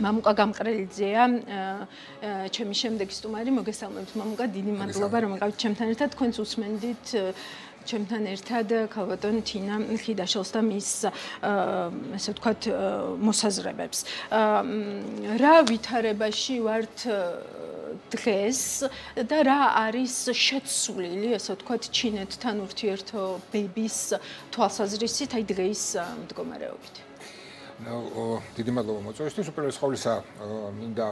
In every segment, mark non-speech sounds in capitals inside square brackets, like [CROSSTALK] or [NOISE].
მამუკა გამყრელიძეა ჩემი შემდეგი სტუმარი მოგესალმებით მამუკა დიდი მადლობა რომ გყავთ ჩემთან ერთად. თქვენს უსმენდით ჩემთან ერთად ქალბატონ თინა ხიდაშელს და მის ესე ვთქვათ მოსაზრებებს. რა ვითარებაში ვართ დღეს და რა არის შეცვლილი ესე ვთქვათ ჩინეთთან ურთიერთობების თვალსაზრისით აი დღეს მდგომარეობით დიდი მადლობა მოწვევისთვის. უპირველეს ყოვლისა მინდა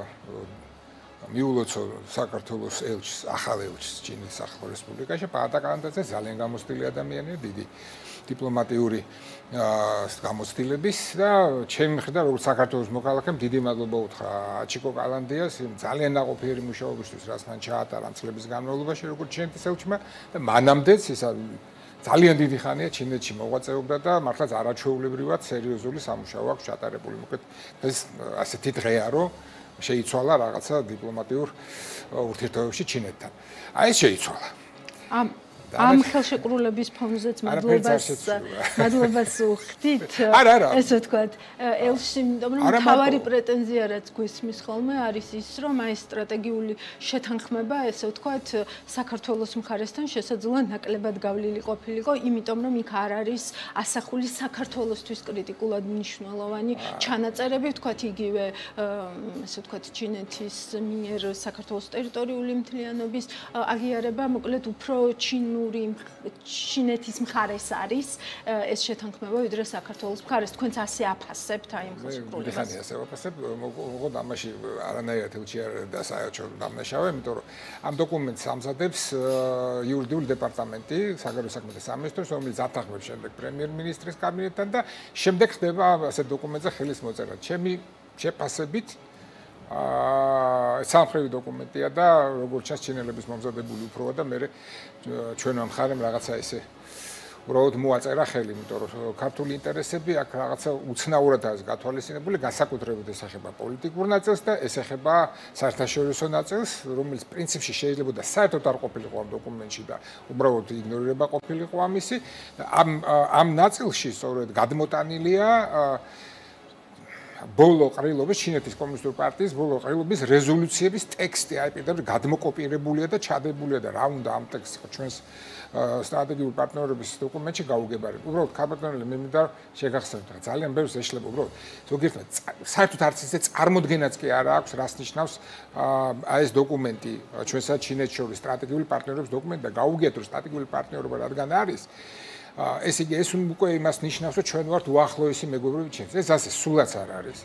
მიულოცო საქართველოს ელჩს, ახალ ელჩს ჩინის ახალ რესპუბლიკაში, პატაკანტაძე ძალიან გამოცდილი ადამიანია, დიდი დიპლომატიური გამოცდილების და ჩემი მხრიდან როგორც საქართველოს მოქალაქემ დიდი მადლობა უთხრა აჩიკო კალანდიას ძალიან ნაყოფიერი მუშაობისთვის, რაც მან ჩაატარა წლების განმავლობაში როგორც ჩინეთის ელჩმა და მანამდეც ის ძალიან დიდი ხანია ჩინეთში მოღვაწეობდა და მართლაც არაჩვეულებრივად სერიოზული სამუშაო აქვს ჩატარებული. მოკლედ ეს ასეთი დღეა, რომ შეიცვალა რაღაცა დიპლომატიურ ურთიერთობებში ჩინეთთან. აი ეს შეიცვალა. ამ ამ ხელშეკრულების ფონზეც მადლობას მადლობას უხდით. [LAUGHS] არა არა. ესე ვთქვათ ელში იმიტომ რომ თავარი პრეტენზია რაც გვესმის ხოლმე არის ის რომ აი სტრატეგიული შეთანხმება ესე ვთქვათ საქართველოს მხარესთან შესაძლოა ნაკლებად გავლილი ყოფილიყო იმიტომ რომ იქ არ არის ასახული საქართველოსთვის კრიტიკულად მნიშვნელოვანი ჩანაწერები ვთქვათ იგივე ესე ვთქვათ ჩინეთის მიერ საქართველოს ტერიტორიული მთლიანობის აღიარება მოკლედ უფრო ჩინ ჩინური ჩინეთის მხარეს არის. ეს შეთანხმება ვიდრე საქართველოს მხარეს. თქვენც ასე აფასებთ აი ამ ხელშეკრულებას მე ასე აფასებ მოგო დამაში არანაირად ელჩი არ და საერთო დამნაშავე იმიტომ რომ ამ დოკუმენტს ამზადებს იურიდიული დეპარტამენტი საგარეო საქმეთა სამინისტროს რომელიც ათახმებს შემდეგ პრემიერ-მინისტრის კაბინეტთან და შემდეგ ხდება ასე დოკუმენტზე ხელის მოწერა ჩემი შეფასებით აა სამხრივი დოკუმენტია და როგორც ჩანს ჩინელების მომზადებული უფროა და მე ჩვენო მხარემ რაღაცა ესე უბრალოდ მოაწერა ხელი, იმიტომ რომ ქართული ინტერესები აქ რაღაცა უცნაურად არის გათვალისწინებული, განსაკუთრებით ეხება პოლიტიკურ ნაწილს და ეს ეხება საერთაშორისო ნაწილს, რომელიც პრინციპში შეიძლება და საერთოდ არ ყოფილიყო ამ დოკუმენტში და უბრალოდ იგნორირება ყოფილიყო ამისი. ამ ამ ნაწილში სწორედ გადმოტანილია აა ბოლო ყრილობის ჩინეთის კომუნისტური პარტიის ბოლო ყრილობის რეზოლუციების ტექსტი აი პირდაპირ გადმოკოპირებულია და ჩადებულია და რა უნდა ამ ტექსტს ჩვენს სტრატეგიული პარტნიორობის დოკუმენტში გაუგებარებ. უბრალოდ ქალბატონელი მე მინდა შეგახსენოთ რა ძალიან ბევრს ეშლება უბრალოდ ზოგიერთმა საერთოდ არც ისე წარმოდგენაც კი არ აქვს რას ნიშნავს აი ეს დოკუმენტი ჩვენსა ჩინეთს შორის სტრატეგიული პარტნიორობის დოკუმენტი და გაუგეთ რომ სტრატეგიული პარტნიორობა რადგან არის ესე იგი ეს უკვე იმას ნიშნავს, რომ ჩვენ ვართ უახლოესი მეგობრები ჩინეთს. ეს ასე სულაც არ არის.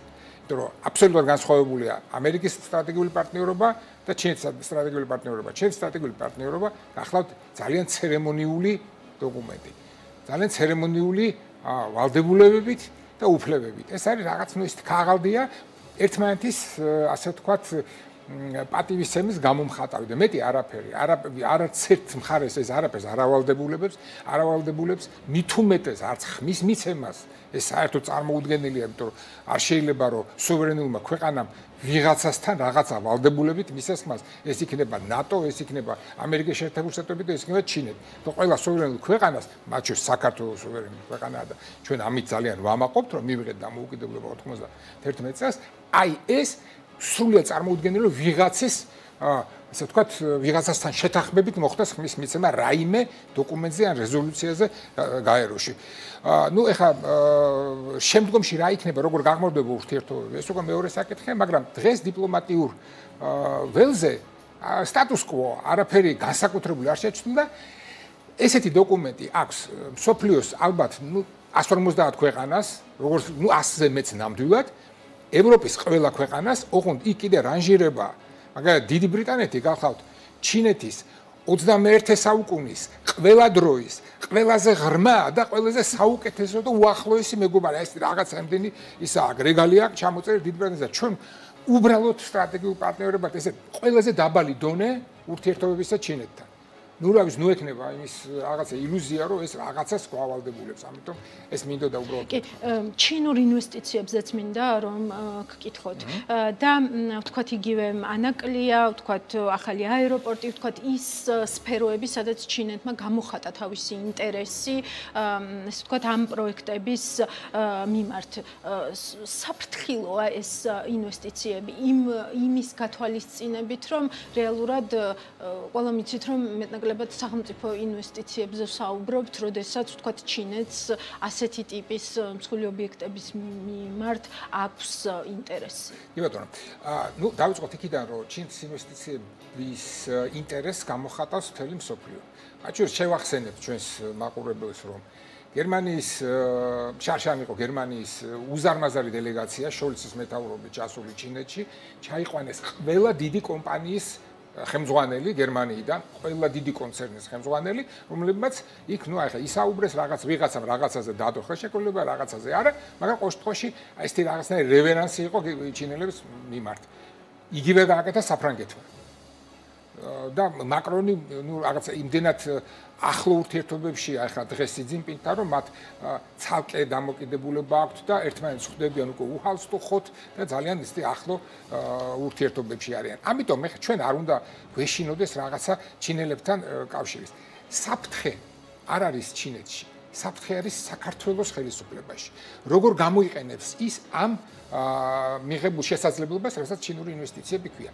იმიტომ რომ აბსოლუტურად განსხვავებულია ამერიკის სტრატეგიული პარტნიორობა და ჩინეთის სტრატეგიული პარტნიორობა. ჩინეთის სტრატეგიული პარტნიორობა გახლავთ ძალიან ცერემონიული დოკუმენტი. ძალიან ცერემონიული ვალდებულებებით და უფლებებით. ეს არის რაღაც ნუ ის ქაღალდია ერთმანეთის ასე ვთქვათ პატივისცემის გამომხატავი და მეტი არაფერი. არა არც ერთ მხარეს ეს არაფერს არავალდებულებს არავალდებულებს მithumetes არც ხმის მიცემას ეს საერთოდ წარმოუდგენელია იმიტომ რომ არ შეიძლება რომ სუვერენულმა ქვეყანამ ვიღაცასთან რაღაცა ვალდებულებით მისცეს ხმას ეს იქნება ნატო ეს იქნება ამერიკის შეერთებული შტატები და ეს იქნება ჩინეთი და ყველა სუვერენულ ქვეყანას მათ შორის საქართველოს სუვერენული ქვეყანაა და ჩვენ ამით ძალიან ვამაყობთ რომ მივიღეთ დამოუკიდებლობა 91 წელს აი ეს სრულიად წარმოუდგენელი ვიღაცის ასე ვთქვათ ვიღაცასთან შეთანხმებით მოხდა ხმის მიცემა რაიმე დოკუმენტზე ან რეზოლუციაზე გაეროში. ნუ ეხა შემდგომში რა იქნება, როგორ გაღმორდება ურთიერთობები, ეს უკვე მეორე საკითხია, მაგრამ დღეს დიპლომატიურ ველზე სტატუს კვო არაფერი განსაკუთრებული არ შეჩნდა. ესეთი დოკუმენტი აქვს სოფლიოს ალბათ ნუ 150 ქვეყანას, როგორც ნუ 100-ზე მეც ნამდვილად. ევროპის ყველა ქვეყანას, ოღონდ იქ კიდე რანჟირება, მაგალითად დიდი ბრიტანეთი გახავთ ჩინეთის 21 საუკუნის ყველა დროის ყველაზე ღრმა და ყველაზე საუკეთესო და უახლოესი მეგობარი. ეს რაღაცა იმდენი ისაა, რეგალია ჩამოწერილი დიდი ბრიტანეთს და ჩვენ უბრალოდ სტრატეგიულ პარტნიორებად ესე ყველაზე დაბალი დონე ურთიერთობებისა ჩინეთთან. ნუ რა ვიცი, ნუ ექნება იმის რაღაცა ილუზია, რომ ეს რაღაცას გვავალდებულებს, ამიტომ ეს მინდოდა უბრალოდ. კი, ჩინურ ინვესტიციებზეც მინდა რომ გკითხოთ. და ვთქვათ იგივე ანაკლია, ვთქვათ ახალი აეროპორტი, ვთქვათ ის სფეროები, სადაც ჩინეთმა გამოხატა თავისი ინტერესი, ეს ვთქვათ ამ პროექტების მიმართ. საფრთხილოა ეს ინვესტიციები იმ იმის გათვალისწინებით, რომ რეალურად ყველა მიცით რომ მეტნაკლებად ნაკლებად სახელმწიფო ინვესტიციებზე საუბრობთ, როდესაც ვთქვათ ჩინეთს ასეთი ტიპის მსხვილი ობიექტების მიმართ აქვს ინტერესი. კი ბატონო. აა ნუ დავიწყოთ იქიდან, რომ ჩინეთის ინვესტიციების ინტერესს გამოხატავს მთელი მსოფლიო. აჩვენებს შევახსენებთ ჩვენს მაყურებელს, რომ გერმანიის შარშან იყო გერმანიის უზარმაზარი დელეგაცია შოლცის მეტაურობით ჩასული ჩინეთში, ჩაიყვანეს ყველა დიდი კომპანიის ხელმძღვანელი გერმანიიდან, ყველა დიდი კონცერნის ხელმძღვანელი, რომლებმაც იქ ნუ ახლა ისაუბრეს რაღაც ვიღაცამ რაღაცაზე დადო ხა შეკოლება რაღაცაზე არა, მაგრამ ყოშტყოში აი ესეთი რაღაცნაირი რევერანსი იყო ჩინელების მიმართ. იგივე გააკეთა საფრანგეთმა. და მაკრონი ნუ რაღაცა იმდენად ახლო ურთიერთობებში ახლა დღეს სიძინპინთან რომ მათ ცალკე დამოკიდებულება აქვთ და ერთმანეთს ხვდებიან უკვე უჰალსტუხოთ და ძალიან ისეთი ახლო ურთიერთობებში არიან. ამიტომ მე ჩვენ არ უნდა გვეშინოდეს რაღაცა ჩინელებთან კავშირის. საფრთხე არ არის ჩინეთში. საფრთხე არის საქართველოს ხელისუფლებაში. როგორ გამოიყენებს ის ამ მიღებულ შესაძლებლობას, რასაც ჩინური ინვესტიციები ქვია.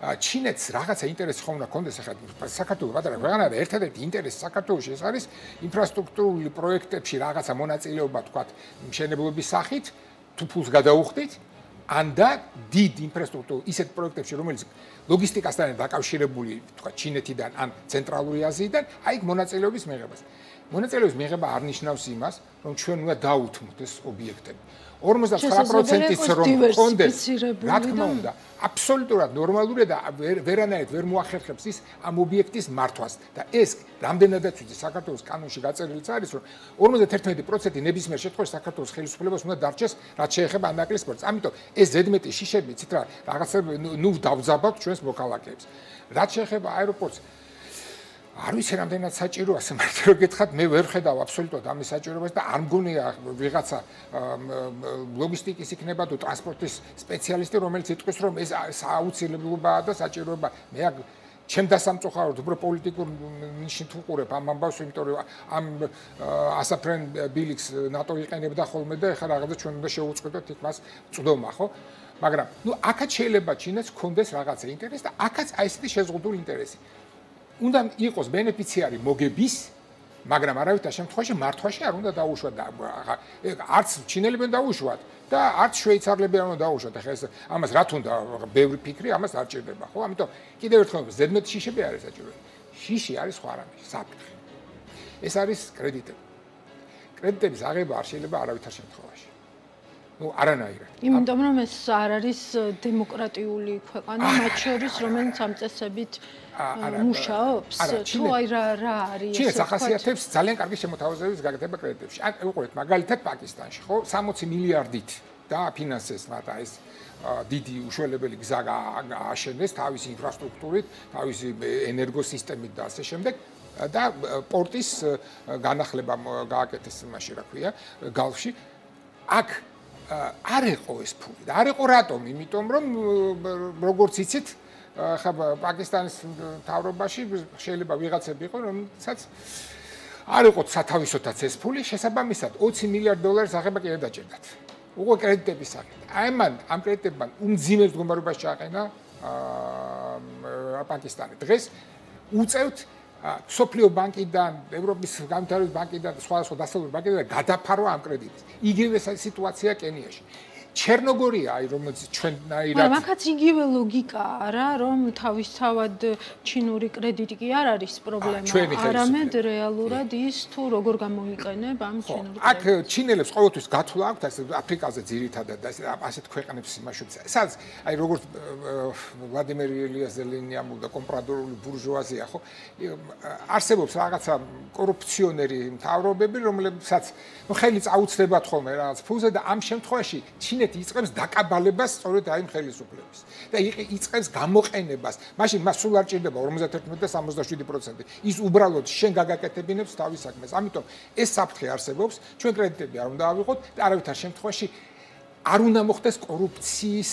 ჩინეთს რაღაცა ინტერესი ხომ უნდა კონდეს ახლა? საქართველოს პატარა ქვეყანა და ერთადერთი ინტერესი საქართველოსში ეს არის ინფრასტრუქტურული პროექტებში რაღაცა მონაწილეობა თქვა მშენებლობის სახით თუ ფულს გადაუხდით ან და დიდ ინფრასტრუქტურულ ისეთ პროექტებში რომელიც ლოგისტიკასთან დაკავშირებული თქვა ჩინეთიდან ან ცენტრალური აზიიდან აი იქ მონაწილეობის მიღებას. მონაწილეობის მიღება არ ნიშნავს იმას რომ ჩვენ უნდა დაუთმოთ ეს ობიექტები 59%-იც რომ კონდეს რა თქმა უნდა აბსოლუტურად ნორმალურია და ვერანაირად ვერ მოახერხებს ის ამ ობიექტის მართვას. და ეს რამდენადაც ვიცი საქართველოს კანონში გაწერილიც არის რომ 51% ნებისმიერ შემთხვევაში საქართველოს ხელისუფლებას უნდა დარჩეს რაც შეეხება ანაკლის სპორტს ამიტომ ეს ზედმეტი შიშები ცით რა რაღაცა ნუ დავძაბავთ ჩვენს მოქალაქეებს. რაც შეეხება აეროპორტს არ ვიცი რამდენად საჭიროა სიმართლე რომ გითხათ მე ვერ ხედავ აბსოლუტურად ამის საჭიროებას და არ მგონია ვიღაცა ლოგისტიკის იქნება თუ ტრანსპორტის სპეციალისტი რომელიც იტყვის რომ ეს სააუცილებლობაა და საჭიროება. მე აქ ჩემ დასამწუხაროდ უფრო პოლიტიკურ ნიშნით უყურებ ამ ამბავს იმიტომ რომ ამ ასაფრენ ბილიქს ნატო იყენებდა ხოლმე და ეხლა რაღაცა ჩვენ უნდა შევუწყდეთ იქ მას წვდომა ხო? მაგრამ ნუ აქაც შეიძლება ჩინეთს კონდეს რაღაცა ინტერესი და აქაც აი ესეთი შეზღუდული ინტერესი უნდა იყოს ბენეფიციარი მოგების მაგრამ არავითარ შემთხვევაში მართვაში არ უნდა დაუშვათ და არც ჩინელებენ დაუშვათ და არც შვეიცარლები არ უნდა დაუშვათ. ახლა ეს ამას რა თუნდა ბევრი ფიქრი ამას არ ჭირდება, ხო? ამიტომ კიდევ ერთხელ ზედმეტ შიშები არის საჭირო. შიში არის სხვა რამე, საფრთხე. ეს არის კრედიტები. კრედიტების აღება არ შეიძლება არავითარ შემთხვევაში. ну არანაირად. იმიტომ რომ ეს არ არის დემოკრატიული ქვეყანა, მათ შორის რომელიც ამ წესებით მუშაობს. თუ აი რა რა არის ეს ჩინეთს ახასიათებს ძალიან კარგი შემოთავაზების გაკეთება კრედიტებში. ან უყურეთ მაგალითად პაკისტანში ხო? 60 მილიარდით დააფინანსეს მათ ეს დიდი უშველებელი გზა გააშენეს თავისი ინფრასტრუქტურით, თავისი ენერგოსისტემით და ასე შემდეგ. და პორტის განახლება გააკეთეს იმაში რა ქვია გალფში აქ არ ეყო ეს ფული და არ ეყო რატომ? იმიტომ რომ როგორც იცით ხა პაკისტანის თავრობაში შეიძლება ვიღაცები იყო რომელსაც არ იყო სათავისოთაც ეს ფული შესაბამისად 20 მილიარდ დოლარის აღება კიდე დაჭერდათ უკვე კრედიტების სახით აი მან ამ კრედიტებთან უმძიმეს მდგომარეობაში ჩააყენა აა პაკისტანი დღეს უწევთ სოფლიო ბანკიდან, ევროპის განვითარების ბანკიდან და სხვა სხვა დასავლური ბანკიდან გადაფარო ამ კრედიტის. იგივე სიტუაცია კენიაში. ჩერნოგორია, აი რომელიც ჩვენაირად მაგრამ აქაც იგივე ლოგიკაა რა, რომ თავისთავად ჩინური კრედიტი კი არ არის პრობლემა, არამედ რეალურად ის თუ როგორ გამოიყენებ ამ ჩინურ კრედიტს. აქ ჩინელებს ყოველთვის გათვლა აქვთ ასე აფრიკაზე ძირითადად და ასეთ ქვეყნებს იმაშობთ. სადაც აი როგორც ვლადიმერ ილიაზელინი ამბობდა კომპრადორული ბურჟუაზია, ხო? არსებობს რაღაცა კორუფციონერი მთავრობები, რომლებსაც ნუ ხელი წაუცდებათ ხოლმე რაღაც ფულზე და ამ შემთხვევაში ჩინე ჩინეთი იწყებს დაკაბალებას სწორედ აი ხელისუფლების და იწყებს გამოყენებას. მაშინ მას სულ არ ჭირდება 51 და 67%. ის უბრალოდ შენ გაგაკეთებინებს თავის საქმეს. ამიტომ ეს საფრთხე არსებობს. ჩვენ კრედიტები არ უნდა ავიღოთ და არავითარ შემთხვევაში არ უნდა მოხდეს კორუფციის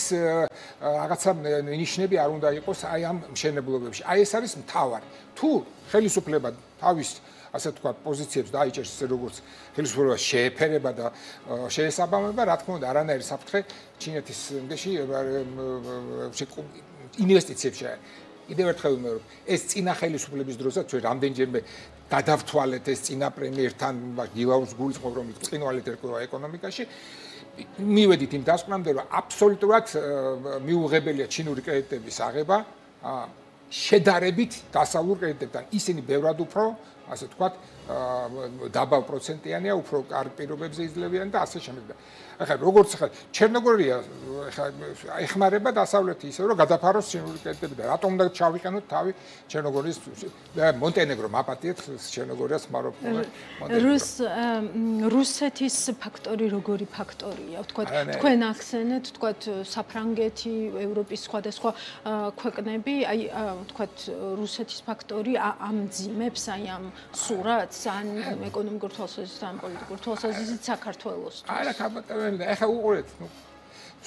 რაღაცა ნიშნები არ უნდა იყოს აი ამ მშენებლობებში. აი ეს არის მთავარი. თუ ხელისუფლება თავის ასე თქვა პოზიციებს დაიჭერს ისე როგორც ხელისუფლება შეეფერება და შეესაბამება, რა თქმა უნდა, არანაირი საფრთხე ჩინეთის მგეში ინვესტიციებში კიდევ ერთხელ ვიმეორებ, ეს წინა ხელისუფლების დროსაც ჩვენ რამდენჯერმე გადავთვალეთ ეს წინა პრემიერთან გილაუს გულისხმობ რომ წინვალეთ ერკვევა ეკონომიკაში. მივედით იმ დასკვნამდე რომ აბსოლუტურად მიუღებელია ჩინური კრედიტების აღება შედარებით დასავლურ კრედიტებთან. ისინი ბევრად უფრო ასე თქვათ დაბალ პროცენტიანია უფრო კარგ პირობებზე იძლევიან და ასე შემდეგ. ახლა როგორც ახლა ჩერნოგორია ახლა ეხმარება დასავლეთი ისე რომ გადაფაროს ჩინური კრედიტები და რატომ უნდა ჩავიყენოთ თავი ჩერნოგორიის და მონტენეგრო მაპატიეთ ჩერნოგორიას ხმარობენ რუს რუსეთის ფაქტორი როგორი ფაქტორია თქვათ თქვენ ახსენეთ თქვათ საფრანგეთი ევროპის სხვადასხვა ქვეყნები აი თქვათ რუსეთის ფაქტორი ამძიმებს აი ამ სურათს ან ეკონომიკურ თვალსაზრისით ან პოლიტიკურ თვალსაზრისით საქართველოს არა და ეხა უყურეთ ნუ.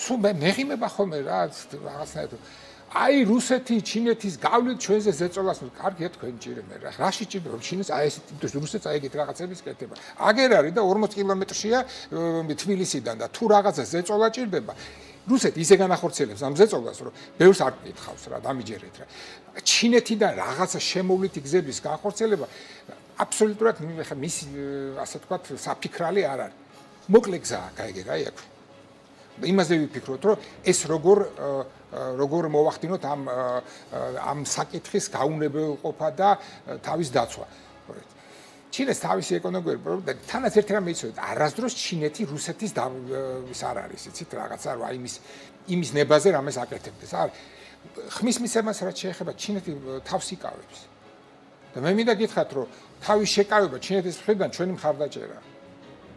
სულ მე მეღიმება ხოლმე რა რაღაცნაირად აი რუსეთი ჩინეთის გავლით ჩვენზე ზეწოლას კარგია თქვენ ჭირემე რა რაში ჭირდება ჩინეს აი ეს ის რუსეთს აი ეგეთ რაღაცების კეთება. აგერ არის და 40 კილომეტრშია თბილისიდან და თუ რაღაცა ზეწოლა ჭირდება რუსეთი ისე განახორციელებს ამ ზეწოლას რომ ბევრს არ კითხავს რა დამიჯერეთ რა. ჩინეთიდან რაღაცა შემოვლითი გზების განხორციელება აბსოლუტურად ხა მის ასე თქვა საფიქრალი არ არის. მოკლე გზაა გაიგე რა იქ იმაზე ვიფიქროთ რომ ეს როგორ როგორ მოვახდინოთ ამ ამ საკითხის გაუნებელყოფა და თავის დაცვა ჩინეს თავისი ეკონომიკური პრობლემა თანაც ერთ რამე იცოდეთ არასდროს ჩინეთი რუსეთის ის არ არის იცით რაღაცა რა იმის იმის ნებაზე რამეს აკეთებდეს. არ ხმის მიცემას რაც შეეხება ჩინეთი თავს იკავებს. და მე მინდა გითხრათ რომ თავის შეკავება ჩინეთის მხრიდან ჩვენი მხარდაჭერაა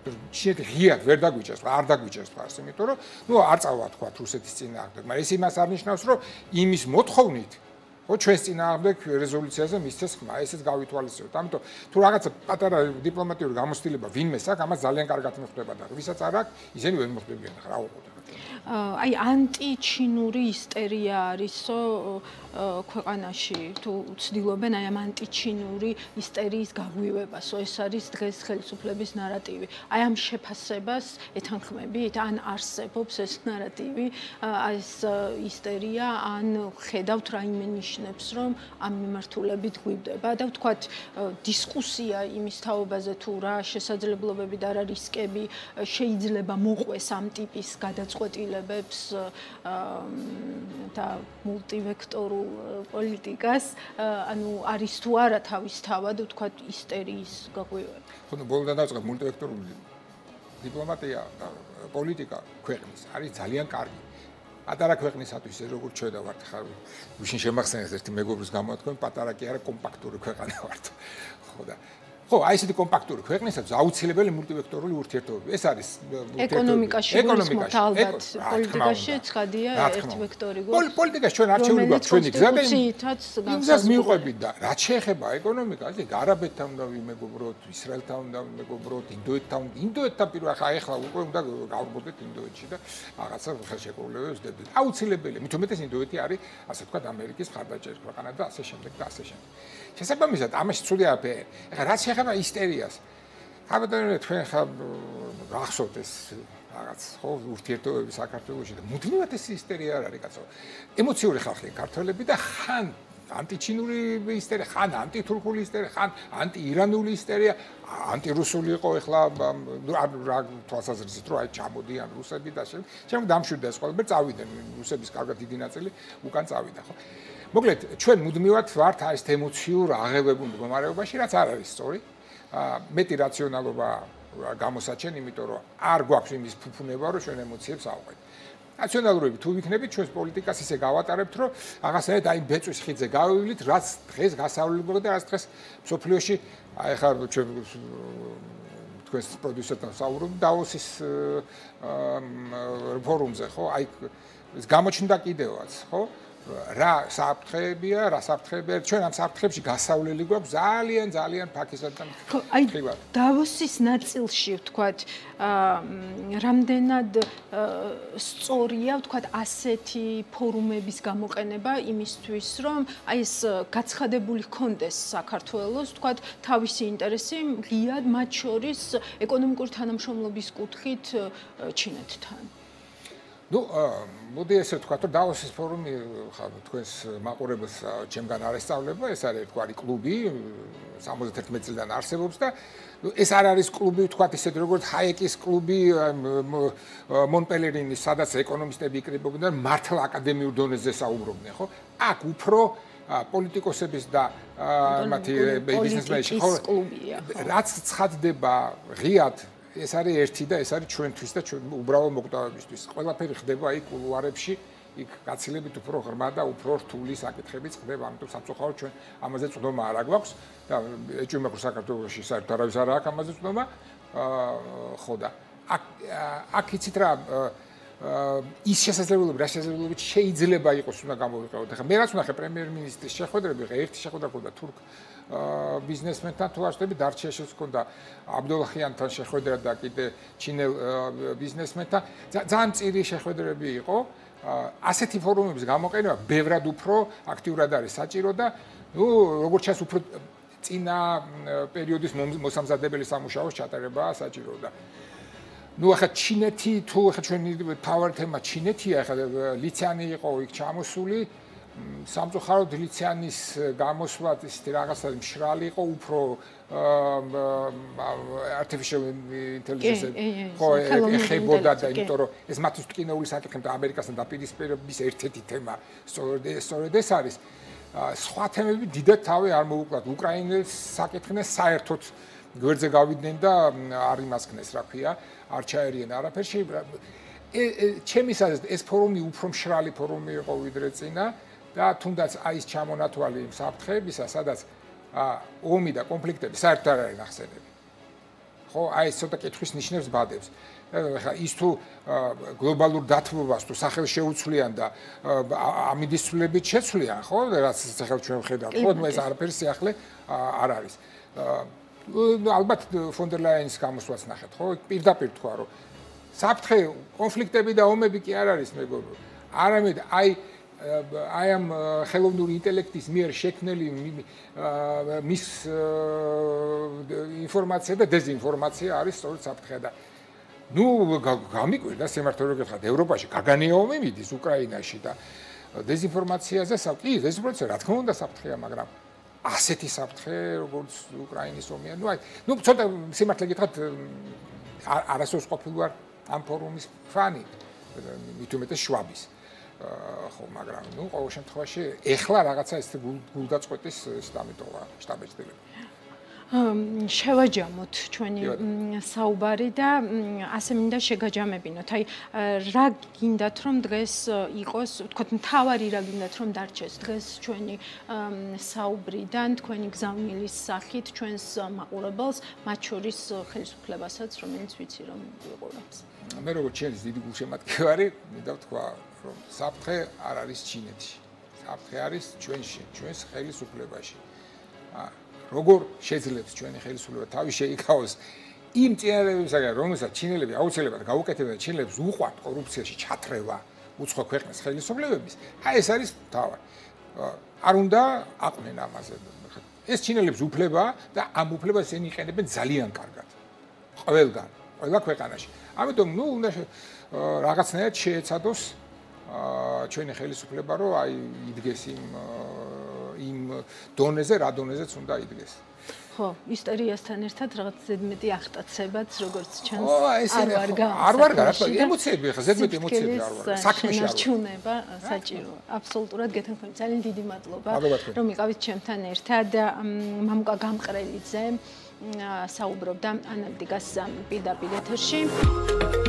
შეიძლება ღია ვერ დაგვიჭერს, არ დაგვიჭერს ფარს, იმიტომ რომ ნუ არ წავა თქვა რუსეთის წინააღმდეგ, მაგრამ ეს იმას არნიშნავს, რომ იმის მოთხოვნით ხო ჩვენს წინააღმდეგ რეზოლუციაზე მისცეს ხმა, ესეც გავითვალისწინოთ. ამიტომ თუ რაღაცა პატარა დიპლომატიური გამოცდილება ვინმეს აქვს, ამას ძალიან კარგად მოხდება და ვისაც არ აქვს, ისინი ვერ მოხდებიან, რა უყურებთ. აი ანტიჩინური ისტერია არისო ქვეყანაში თუ ცდილობენ აი ამ ანტიჩინური ისტერიის გაღვივებასო ეს არის დღეს ხელისუფლების ნარატივი. აი ამ შეფასებას ეთანხმებით ან არსებობს ეს აი ეს ისტერია ან ხედავთ რაიმე ნიშნებს რომ ამ მიმართულებით გვიბდება და ვთქვათ დისკუსია იმის თაობაზე თუ რა შესაძლებლობები და რა რისკები შეიძლება მოყვეს ამ ტიპის გადაწყვეტილებებს და მულტივექტორულ პოლიტიკას, ანუ არის თუ არა თავისთავად თქვა ისტერიის გაყვივება. ხო, ნუ ბოლომდე დაწყებ მულტივექტორული დიპლომატია და პოლიტიკა ქვეყნის არის ძალიან კარგი. პატარა ქვეყნისათვის ეს როგორ ჩვენ ვართ ხარ ვიშინ შემახსენეთ ერთი მეგობრის გამოთქვამი პატარა კი არა კომპაქტური ქვეყანა ვართ. [LAUGHS] ხო და ხო, აი ესეთი კომპაქტური ქვეყნისათვის აუცილებელი მულტივექტორული ურთიერთობები. ეს არის ეკონომიკაში, ეკონომიკაში, ალბათ პოლიტიკაში ცხადია ერთი ვექტორი გვაქვს. პოლიტიკაში ჩვენ არჩეული გვაქვს ჩვენი და იმას მიუყვებით და რა შეეხება ეკონომიკა, ისე არაბეთთან უნდა ვიმეგობროთ, ისრაელთან უნდა ვიმეგობროთ, ინდოეთთან, ინდოეთთან პირველ ახლა ახლა უკვე უნდა გავბრუნდეთ ინდოეთში და რაღაცა ხელშეკრულებებს ვდებით. აუცილებელი, მით უმეტეს ინდოეთი არის ასე თქვა ამერიკის მხარდაჭერი ქვეყანა და ასე შემდეგ და ასე შემდეგ. შესაბამისად, ამაში ცუდი აფერი. ახლა რა შეეხება ისტორიას. ხაბატონო თქვენ ხა გახსოვთ ეს რაღაც ხო ურთიერთობები საქართველოსში და მუდმივად ეს ისტორია არ არის კაცო. ემოციური ხალხი ქართველები და ხან ანტიჩინური ისტორია, ხან ანტითურქული ისტორია, ხან ანტიირანული ისტორია, ანტირუსული იყო ეხლა რა თვალსაზრისით რომ აი ჩამოდიან რუსები და შემდგომ დამშვიდდა ეს ყველაფერი წავიდნენ რუსების კარგად დიდი ნაწილი უკან წავიდა ხო. მოკლედ ჩვენ მუდმივად ვართ აი ეს ემოციურ აღებებულ მდგომარეობაში რაც არ არის სწორი მეტი რაციონალობა გამოსაჩენ იმიტომ რომ არ გვაქვს იმის ფუფუნება რომ ჩვენ ემოციებს ავყვეთ რაციონალურები თუ ვიქნებით ჩვენს პოლიტიკას ისე გავატარებთ რომ აღასაერთად აი ბეწვის ხიძე გავივლით რაც დღეს გასავლელდება და რაც დღეს სოფლიოში აი ხარ ჩვენ თქვენს პროდიუსერთან საუბრობ დაოსის ფორუმზე, ხო? აი ეს გამოჩნდა კიდევაც, ხო? რა საფრთხეებია, რა საფრთხეებია? ჩვენ ამ საფრთხეებში გასავლელი გვაქვს ძალიან ძალიან ფაქისთან. ხო, აი დავოსის ნაწილში ვთქვათ, აა რამდენად სწორია ვთქვათ ასეთი ფორუმების გამოყენება იმისთვის, რომ აი ეს გაცხადებული კონდეს საქართველოს, ვთქვათ, თავისი ინტერესი ღიად მათ შორის ეკონომიკური თანამშრომლობის კუთხით ჩინეთთან. Ну მოდი ესე ვთქვა რომ დავოსის ფორუმი ხა თქვენს მაყურებელს ჩემგან არ ესწავლება ეს არის თქვარი კლუბი 71 წლიდან არსებობს და ეს არ არის კლუბი ვთქვა ისეთ როგორც ჰაეკის კლუბი მონპელერინის სადაც ეკონომისტები იკრიბებოდნენ მართლა აკადემიურ დონეზე საუბრობდნენ ხო აქ უფრო პოლიტიკოსების და მათი ბიზნესმენები ხო რაც ცხადდება ღიად ეს არის ერთი და ეს არის ჩვენთვის და ჩვენ უბრალო მოკვდავებისთვის. ყველაფერი ხდება აი კულუარებში, იქ გაცილებით უფრო ღრმა და უფრო რთული საკითხებიც ხდება, ამიტომ სამწუხაროდ ჩვენ ამაზე წვდომა არ აგვაქვს და ეჭვმა ხო საქართველოსში საერთოდ არავის არ აქვს ამაზე წვდომა. აა ხო და აქ აქ იცით რა ის შესაძლებლობები, რა შესაძლებლობები შეიძლება იყოს უნდა გამოვიყევოთ. ახლა მე რაც ვნახე პრემიერ-მინისტრის შეხვედრები, ხა ერთი შეხვედრა ქონდა თურქ ბიზნესმენთან თუ არსები დარჩეშიც ქონდა აბდულხიანთან შეხვედრა და კიდე ჩინელ ბიზნესმენთან ძალიან წირი შეხვედრები იყო ასეთი ფორუმების გამოყენება ბევრად უფრო აქტიურად არის საჭირო და ნუ როგორც ჩანს უფრო წინა პერიოდის მოსამზადებელი სამუშაოს ჩატარება საჭირო და ну ახლა ჩინეთი თუ ახლა ჩვენი თავარი თემა ჩინეთია ახლა ლიციანი იყო იქ ჩამოსული. სამწუხაროდ ლიციანის გამოსვლა ის რაღაცა მშრალი იყო უფრო artificial intelligence ხო ეხებოდა და იმიტომ რომ ეს მათთვის ტკინეული საკითხი და ამერიკასთან დაპირისპირების ერთ-ერთი თემა სწორედ სწორედ ეს არის. სხვა თემები დიდად თავი არ მოუკლათ. უკრაინელს საკითხნეს საერთოდ გვერდზე გავიდნენ და არ იმასქნეს რა ქვია არ ჩაერიენ არაფერში ჩემის აზრით ეს ფორუმი უფრო მშრალი ფორუმი იყო ვიდრე წინა და თუნდაც აი ეს ჩამონათვალი საფრთხეებისა, სადაც ომი და კონფლიქტები საერთოდ არ არის ნახსენები. ხო, აი ეს ცოტა კითხვის ნიშნებს ბადებს. ხა ის თუ გლობალურ დათბობას თუ სახელ შეუცვლიან და ამინდის ცვლილებით შეცვლიან, ხო, რაც სახელ ჩვენ ვხედავთ, ხო, ეს არაფერი სიახლე არ არის. ნუ ალბათ ფონდერლაინის გამოსვლას ნახეთ, ხო? პირდაპირ თქვა, რომ საფრთხე კონფლიქტები და ომები კი არ არის მეგობრო. არამედ აი აი ამ ხელოვნური ინტელექტის მიერ შექმნილი მის ინფორმაცია და დეзинფორმაცია არის სწორედ საფრთხე და ну გამიკვირდა სიმართლე გეთხრათ ევროპაში გაგანია ომი მიდის უკრაინაში და დეзинფორმაციაზე საკი დეзинფორმაცია რა თქმა უნდა საფრთხეა მაგრამ ასეთი საფრთხე როგორც უკრაინის ომია ნუ აი ნუ ცოტა სიმართლე გითხრათ არასოდეს ყოფილი ვარ ამ ფორუმის ფანი მithumetes შვაბის ხო, მაგრამ ნუ ყოველ შემთხვევაში ეხლა რაღაცა ეს გულდაწყვეტის სტამიტოვა შტაბეჭდილება. შევაჯამოთ ჩვენი საუბარი და ასე მინდა შეგაჯამებინოთ. აი რა გინდათ რომ დღეს იყოს, თქვათ მთავარი რა გინდათ რომ დარჩეს დღეს ჩვენი საუბრიდან თქვენი გზავნილის სახით ჩვენს მაყურებელს, მათ შორის ხელისუფლებასაც, რომელიც ვიცი რომ ვიყურებს. მე როგორც ჩემს დიდი გულშემატკივარი, მინდა ვთქვა რომ საფრთხე არ არის ჩინეთში. საფრთხე არის ჩვენში, ჩვენს ხელისუფლებაში. ა როგორ შეძლებს ჩვენი ხელისუფლება თავი შეიკავოს იმ წინარეებისაგან, რომელსაც ჩინელები აუცილებლად გაუკეთებენ ჩინელებს უყვართ კორუფციაში ჩათრევა უცხო ქვეყნის ხელისუფლებების. აი ეს არის თავი. არ უნდა აყვნენ ამაზე. ეს ჩინელებს უფლება და ამ უფლებას ენი იყენებენ ძალიან კარგად. ყველგან, ყველა ქვეყანაში. ამიტომ ნუ უნდა რაღაცნაირად შეეცადოს ჩვენი ხელისუფლება რომ აი იდგეს იმ იმ დონეზე, რა დონეზეც უნდა იდგეს. ხო, ისტორიასთან ერთად რაღაც ზედმეტი აღტაცებაც როგორც ჩანს არ ვარ არ ვარ რა თქმა უნდა ემოციები ხა ზედმეტი ემოციები არ ვარ საქმეში არ ვარ. ჩუნება საჭირო აბსოლუტურად გეთანხმები ძალიან დიდი მადლობა რომ იყავით ჩემთან ერთად მამუკა გამყრელიძე საუბრობდა ანალიტიკას პირდაპირ ეთერში